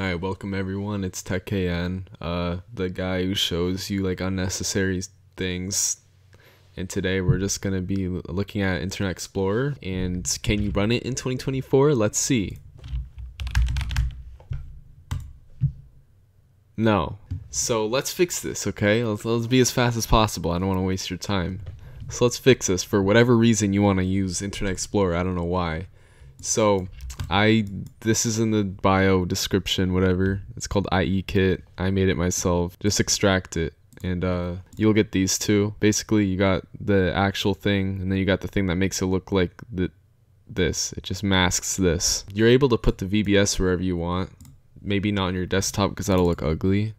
Alright, welcome everyone. It's TechKN, uh, the guy who shows you like unnecessary things. And today we're just gonna be looking at Internet Explorer and can you run it in 2024? Let's see. No. So let's fix this, okay? Let's, let's be as fast as possible. I don't want to waste your time. So let's fix this for whatever reason you want to use Internet Explorer. I don't know why. So I this is in the bio description, whatever. It's called IE kit. I made it myself. Just extract it and uh, you'll get these two. Basically, you got the actual thing, and then you got the thing that makes it look like the, this. It just masks this. You're able to put the VBS wherever you want. Maybe not on your desktop because that'll look ugly.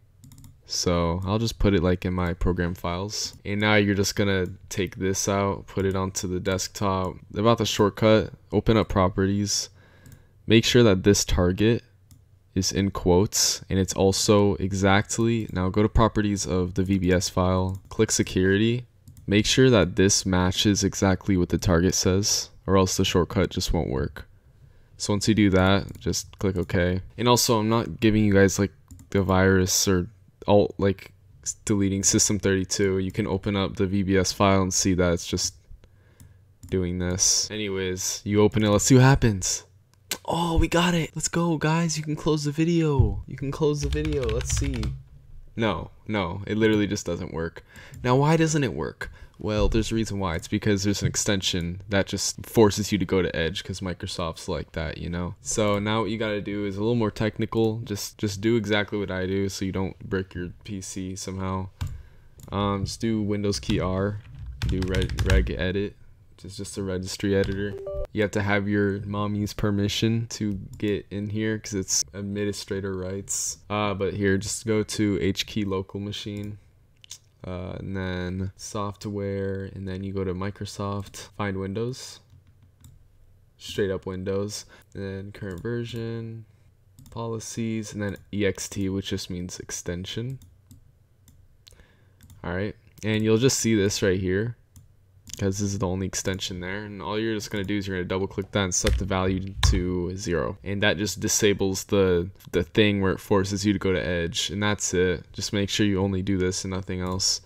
So I'll just put it like in my program files. And now you're just gonna take this out, put it onto the desktop. About the shortcut, open up properties. Make sure that this target is in quotes and it's also exactly, now go to properties of the VBS file, click security. Make sure that this matches exactly what the target says or else the shortcut just won't work. So once you do that, just click OK. And also, I'm not giving you guys like the virus or alt like deleting system32 you can open up the VBS file and see that it's just doing this anyways you open it let's see what happens oh we got it. Let's go guys. You can close the video. You can close the video. Let's see. No no. It literally just doesn't work. Now why doesn't it work? Well, there's a reason why. It's because there's an extension that just forces you to go to Edge because Microsoft's like that, you know. So now what you got to do is a little more technical. Just just do exactly what I do, so you don't break your PC somehow. Um, just do Windows key R, do reg, reg edit, is just a registry editor. You have to have your mommy's permission to get in here because it's administrator rights. Uh, but here, just go to H key local machine uh, and then software, and then you go to Microsoft, find Windows, straight up Windows, and then current version, policies, and then ext, which just means extension. All right, and you'll just see this right here because this is the only extension there and all you're just going to do is you're going to double click that and set the value to zero. And that just disables the the thing where it forces you to go to edge and that's it. Just make sure you only do this and nothing else.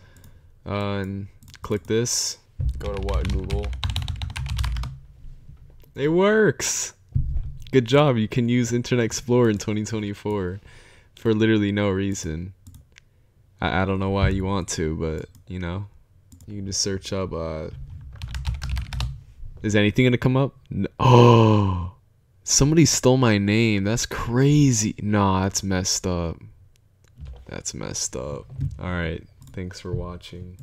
Uh, and click this. Go to what Google? It works! Good job. You can use Internet Explorer in 2024 for literally no reason. I, I don't know why you want to but you know you can just search up. Uh, is anything gonna come up? No. Oh, somebody stole my name. That's crazy. Nah, that's messed up. That's messed up. All right. Thanks for watching.